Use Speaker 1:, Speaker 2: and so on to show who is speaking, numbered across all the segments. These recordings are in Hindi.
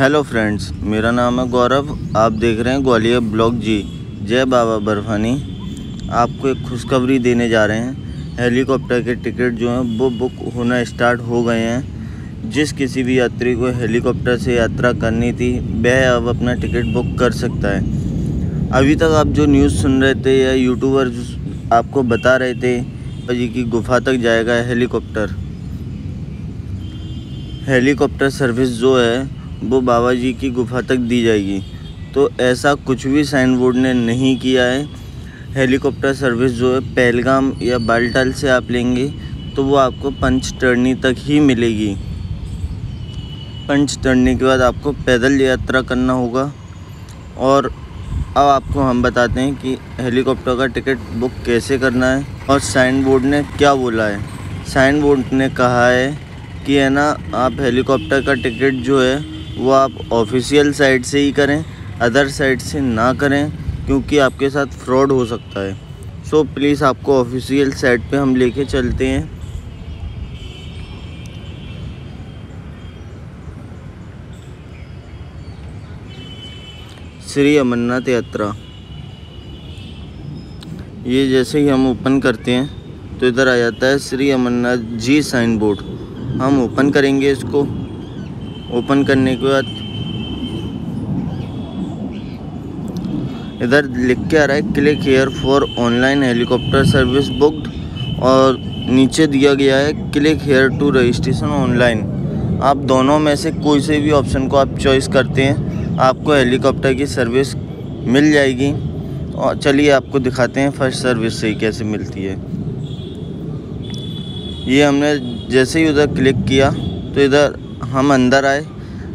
Speaker 1: हेलो फ्रेंड्स, मेरा नाम है गौरव। आप देख रहे हैं ग्वालियर ब्लॉक जी। जय बाबा बर्फानी। आपको एक खुशखबरी देने जा रहे हैं। हेलीकॉप्टर के टिकट जो हैं, वो बुक होना स्टार्ट हो गए हैं। जिस किसी भी यात्री को हेलीकॉप्टर से यात्रा करनी थी, वह अब अपना टिकट बुक कर सकता है। अभी तक आप जो न्यूज़ सुन रहे थे या यूट्यूबर आपको बता रहे थे जी की गुफा तक जाएगा हेलीकॉप्टर। हेलीकॉप्टर सर्विस जो है वो बाबा जी की गुफा तक दी जाएगी। तो ऐसा कुछ भी साइन बोर्ड ने नहीं किया है। हेलीकॉप्टर सर्विस जो है, पहलगाम या बालटाल से आप लेंगे तो वो आपको पंच टर्नी तक ही मिलेगी। पंच टर्नी के बाद आपको पैदल यात्रा करना होगा। और अब आपको हम बताते हैं कि हेलीकॉप्टर का टिकट बुक कैसे करना है और साइन बोर्ड ने क्या बोला है। साइन बोर्ड ने कहा है कि है ना, आप हेलीकॉप्टर का टिकट जो है वो आप ऑफिशियल साइट से ही करें अदर साइट से ना करें क्योंकि आपके साथ फ्रॉड हो सकता है। सो so, प्लीज़ आपको ऑफिशियल साइट पे हम लेके चलते हैं। श्री अमरनाथ यात्रा। ये जैसे ही हम ओपन करते हैं तो इधर आ जाता है श्री अमरनाथ जी साइन बोर्ड हम ओपन करेंगे इसको। ओपन करने के बाद इधर लिख के आ रहा है, click here for online helicopter service booked और नीचे दिया गया है, click here to registration online आप दोनों में से कोई से भी ऑप्शन को आप चॉइस करते हैं, आपको हेलीकॉप्टर की सर्विस मिल जाएगी। और चलिए आपको दिखाते हैं फ़र्स्ट सर्विस से ही कैसे मिलती है। ये हमने जैसे ही उधर क्लिक किया तो इधर हम अंदर आए।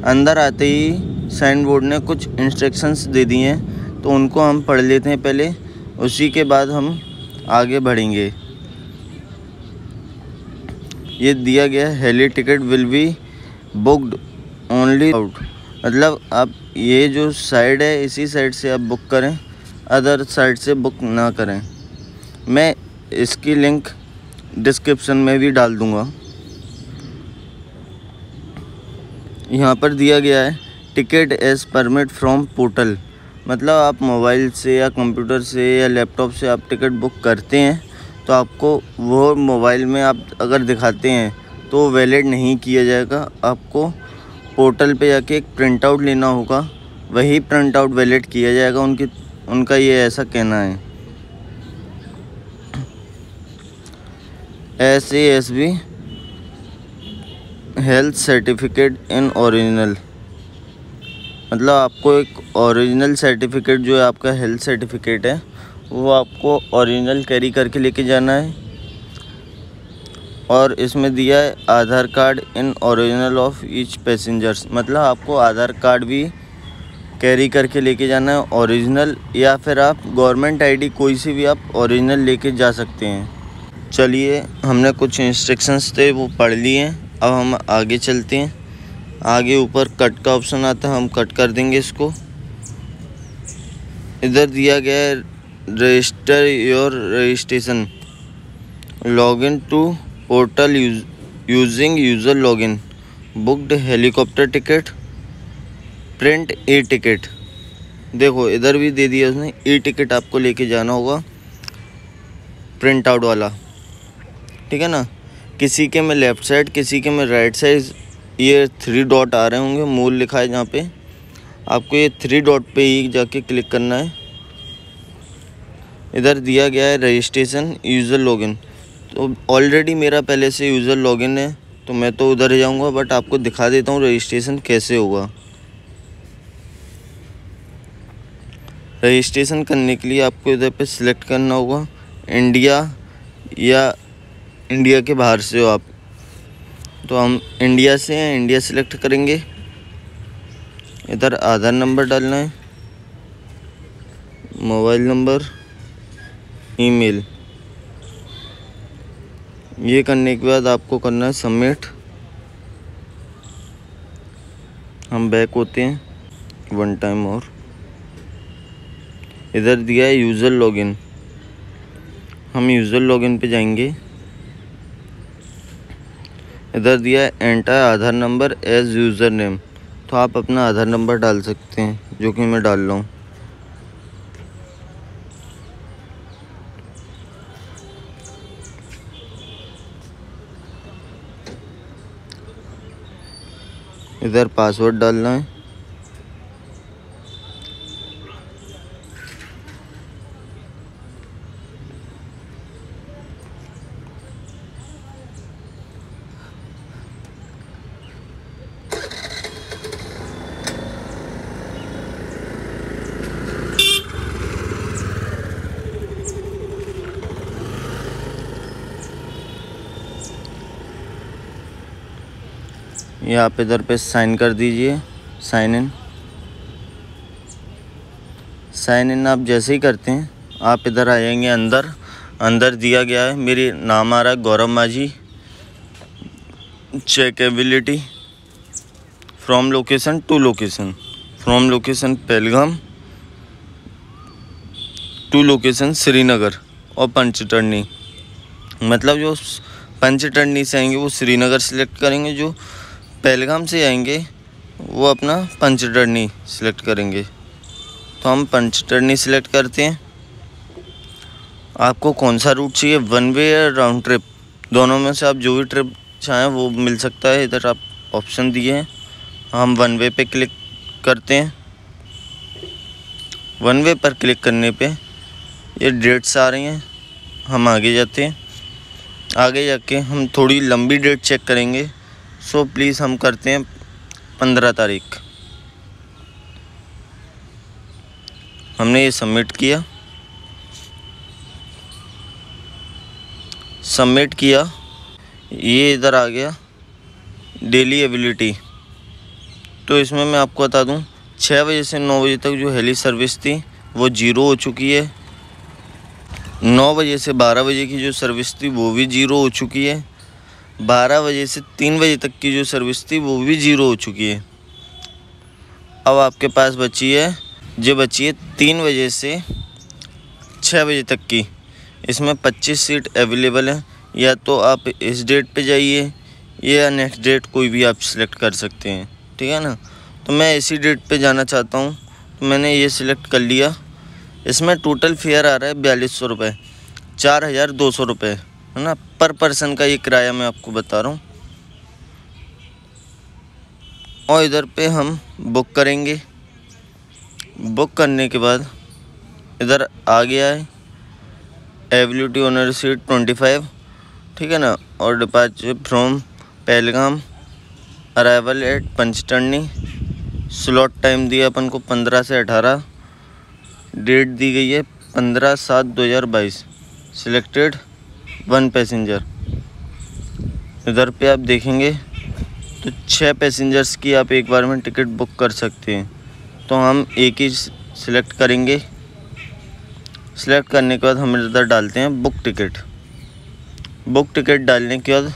Speaker 1: अंदर आते ही साइन बोर्ड ने कुछ इंस्ट्रक्शंस दे दिए हैं तो उनको हम पढ़ लेते हैं पहले। उसी के बाद हम आगे बढ़ेंगे। ये दिया गया heli ticket will be booked only out. मतलब आप ये जो साइड है, इसी साइड से आप बुक करें, अदर साइड से बुक ना करें। मैं इसकी लिंक डिस्क्रिप्शन में भी डाल दूँगा। यहाँ पर दिया गया है ticket as permit from portal मतलब आप मोबाइल से या कंप्यूटर से या लैपटॉप से आप टिकट बुक करते हैं तो आपको वो मोबाइल में आप अगर दिखाते हैं तो वैलिड नहीं किया जाएगा। आपको पोर्टल पे जाके एक प्रिंट आउट लेना होगा, वही प्रिंट आउट वैलिड किया जाएगा। उनकी, उनका ये ऐसा कहना है। S A S B health certificate in original मतलब आपको एक ओरिजिनल सर्टिफिकेट जो है, आपका हेल्थ सर्टिफिकेट है, वो आपको ओरिजिनल कैरी करके लेके जाना है। और इसमें दिया है Aadhaar card in original of each passengers मतलब आपको आधार कार्ड भी कैरी करके लेके जाना है ओरिजिनल या फिर आप गवर्नमेंट आईडी कोई सी भी आप ओरिजिनल लेके जा सकते हैं। चलिए, हमने कुछ इंस्ट्रक्शंस थे, वो पढ़ लिए। अब हम आगे चलते हैं। आगे ऊपर कट का ऑप्शन आता है, हम कट कर देंगे इसको। इधर दिया गया है register your registration login to portal using user login booked helicopter ticket print e ticket देखो, इधर भी दे दिया उसने ई टिकट आपको लेके जाना होगा। प्रिंट आउट वाला। ठीक है ना? किसी के में लेफ़्ट साइड किसी के में राइट साइड ये थ्री डॉट आ रहे होंगे, मूल लिखा है जहाँ पे। आपको ये थ्री डॉट पे ही जाके क्लिक करना है। इधर दिया गया है रजिस्ट्रेशन यूज़र लॉगिन तो ऑलरेडी मेरा पहले से यूज़र लॉगिन है तो मैं तो उधर जाऊँगा बट आपको दिखा देता हूँ रजिस्ट्रेशन कैसे होगा रजिस्ट्रेशन करने के लिए आपको इधर पे सिलेक्ट करना होगा। इंडिया या इंडिया के बाहर से हो आप। तो हम इंडिया से हैं इंडिया सेलेक्ट करेंगे। इधर आधार नंबर डालना है। मोबाइल नंबर ईमेल ये करने के बाद आपको करना है सबमिट हम बैक होते हैं। वन टाइम और। इधर दिया है यूज़र लॉगिन हम यूज़र लॉगिन पे जाएँगे। इधर दिया है enter Aadhaar number as username तो आप अपना आधार नंबर डाल सकते हैं, जो कि मैं डाल रहा हूँ। इधर पासवर्ड डालना है। ये आप इधर पे साइन कर दीजिए, साइन इन। साइन इन आप जैसे ही करते हैं, आप इधर आ जाएँगे अंदर अंदर दिया गया है। मेरी नाम आ रहा है Gaurav Majhi. Check availability from location to location from location Pahalgam to location Srinagar और पंचटर्नी मतलब जो पंचटर्नी से आएँगे, वो श्रीनगर सेलेक्ट करेंगे जो पहलगाम से आएँगे, वो अपना पंचटर्नी सिलेक्ट करेंगे। तो हम पंचटर्नी सिलेक्ट करते हैं। आपको कौन सा रूट चाहिए? वन वे या राउंड ट्रिप दोनों में से आप जो भी ट्रिप चाहें, वो मिल सकता है। इधर आप ऑप्शन दिए हैं। हम वन वे पे क्लिक करते हैं। वन वे पर क्लिक करने पे ये डेट्स आ रही हैं। हम आगे जाते हैं। आगे जाके हम थोड़ी लंबी डेट चेक करेंगे। सो प्लीज़ हम करते हैं पंद्रह तारीख। हमने ये सबमिट किया। सबमिट किया। ये इधर आ गया। डेली एबिलिटी तो इसमें मैं आपको बता दूँ छः बजे से नौ बजे तक जो हेली सर्विस थी, वो ज़ीरो हो चुकी है। नौ बजे से बारह बजे की जो सर्विस थी, वो भी ज़ीरो हो चुकी है। बारह बजे से तीन बजे तक की जो सर्विस थी, वो भी ज़ीरो हो चुकी है। अब आपके पास बची है, जो बची है तीन बजे से छः बजे तक की। इसमें पच्चीस सीट अवेलेबल है। या तो आप इस डेट पे जाइए, या नेक्स्ट डेट कोई भी आप सिलेक्ट कर सकते हैं। ठीक है ना? तो मैं इसी डेट पे जाना चाहता हूँ। तो मैंने ये सिलेक्ट कर लिया। इसमें टोटल फेयर आ रहा है बयालीस सौ रुपये चार हज़ार दो सौ रुपये है ना? पर पर्सन का ये किराया मैं आपको बता रहा हूँ। और इधर पे हम बुक करेंगे। बुक करने के बाद इधर आ गया है availability owner seat twenty five ठीक है ना? और departure from Pahalgam arrival at Panchtarni slot time दिया अपन को पंद्रह से अठारह। डेट दी गई है पंद्रह सात दो हज़ार बाईस। Selected one passenger. इधर पे आप देखेंगे तो छः पैसेंजर्स की आप एक बार में टिकट बुक कर सकते हैं। तो हम एक ही सिलेक्ट करेंगे। सिलेक्ट करने के बाद हम इधर डालते हैं बुक टिकट। बुक टिकट डालने के बाद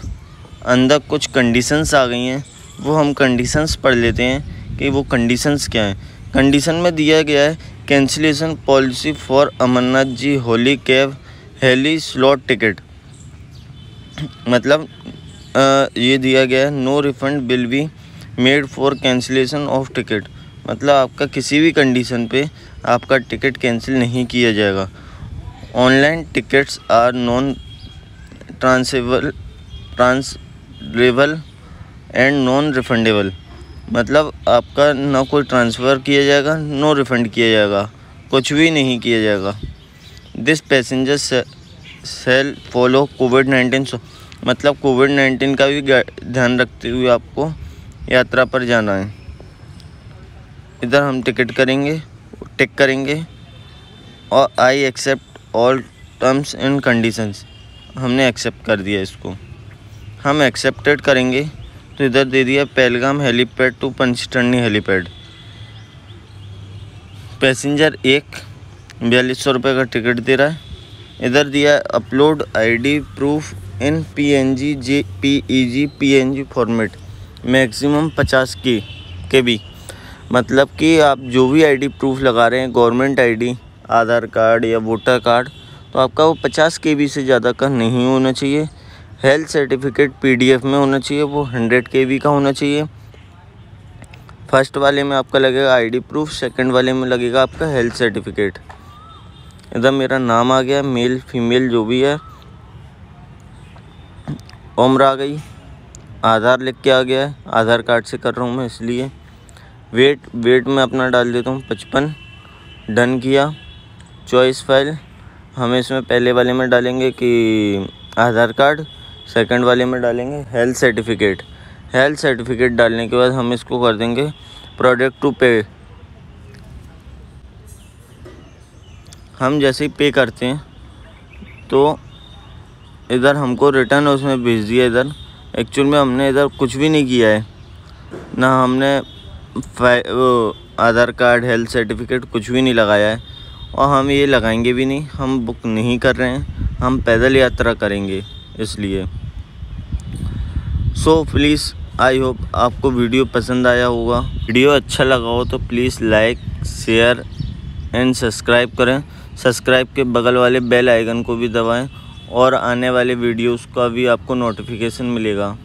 Speaker 1: अंदर कुछ कंडीशंस आ गई हैं। वो हम कंडीशंस पढ़ लेते हैं कि वो कंडीशंस क्या हैं। कंडीशन में दिया गया है cancellation policy for Amarnath ji holy cab heli slot ticket मतलब आ, ये दिया गया है no refund will be made for cancellation of ticket मतलब आपका किसी भी कंडीशन पे आपका टिकट कैंसिल नहीं किया जाएगा। Online tickets are non transferable transferable and non refundable मतलब आपका ना कोई ट्रांसफ़र किया जाएगा नो रिफ़ंड किया जाएगा। कुछ भी नहीं किया जाएगा। This passenger shall follow COVID nineteen मतलब कोविड नाइन्टीन का भी ध्यान रखते हुए आपको यात्रा पर जाना है। इधर हम टिकट करेंगे, टिक करेंगे। और I accept all terms and conditions हमने एक्सेप्ट कर दिया इसको। हम एक्सेप्टेड करेंगे तो इधर दे दिया Pahalgam helipad to Panchtarni helipad. Passenger एक, बयालीस सौ रुपये का टिकट दे रहा है। इधर दिया upload ID proof in P N G G P E G P N G format maximum पचास की के बी मतलब कि आप जो भी आईडी प्रूफ लगा रहे हैं गवर्नमेंट आईडी आधार कार्ड या वोटर कार्ड तो आपका वो पचास के बी से ज़्यादा का नहीं होना चाहिए। हेल्थ सर्टिफिकेट पीडीएफ में होना चाहिए, वो हंड्रेड के बी का होना चाहिए। फ़र्स्ट वाले में आपका लगेगा आईडी प्रूफ सेकंड वाले में लगेगा आपका हेल्थ सर्टिफिकेट इधर मेरा नाम आ गया मेल फीमेल जो भी है। उम्र आ गई, आधार लिख के आ गया है। आधार कार्ड से कर रहा हूँ मैं इसलिए। वेट वेट में अपना डाल देता हूँ, पचपन। डन किया। चॉइस फ़ाइल हम इसमें पहले वाले में डालेंगे कि आधार कार्ड सेकंड वाले में डालेंगे हेल्थ सर्टिफिकेट हेल्थ सर्टिफिकेट डालने के बाद हम इसको कर देंगे प्रोडक्ट टू पे हम जैसे ही पे करते हैं तो इधर हमको रिटर्न उसमें भेज दिया इधर। एक्चुअल में हमने इधर कुछ भी नहीं किया है। ना हमने वो आधार कार्ड हेल्थ सर्टिफिकेट कुछ भी नहीं लगाया है। और हम ये लगाएँगे भी नहीं। हम बुक नहीं कर रहे हैं। हम पैदल यात्रा करेंगे इसलिए। सो प्लीज़ आई होप आपको वीडियो पसंद आया होगा। वीडियो अच्छा लगा हो तो please like share and subscribe करें। सब्सक्राइब के बगल वाले बेल आइकन को भी दबाएँ और आने वाले वीडियोस का भी आपको नोटिफिकेशन मिलेगा।